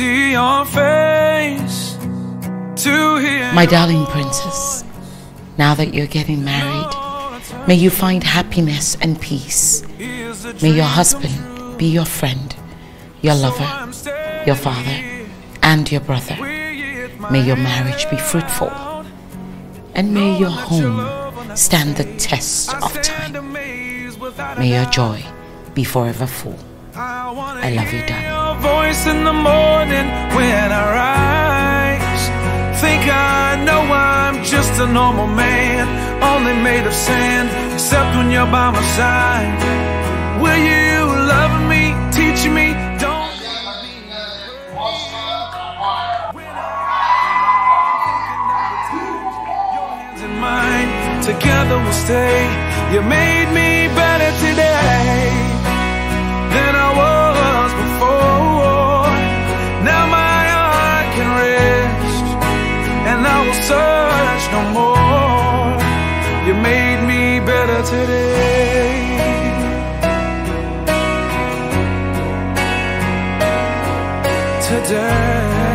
see your face, to hear My darling princess, now that you're getting married, may you find happiness and peace. May your husband be your friend, your lover, your father, and your brother. May your marriage be fruitful. And may your home stand the test of time. May your joy be forever full. I love you, darling. Voice in the morning when I rise. Think I know I'm just a normal man, only made of sand, except when you're by my side. Will you love me, teach me, don't Your hands in mine, together we'll stay. You made me better will search no more. You made me better today. Today.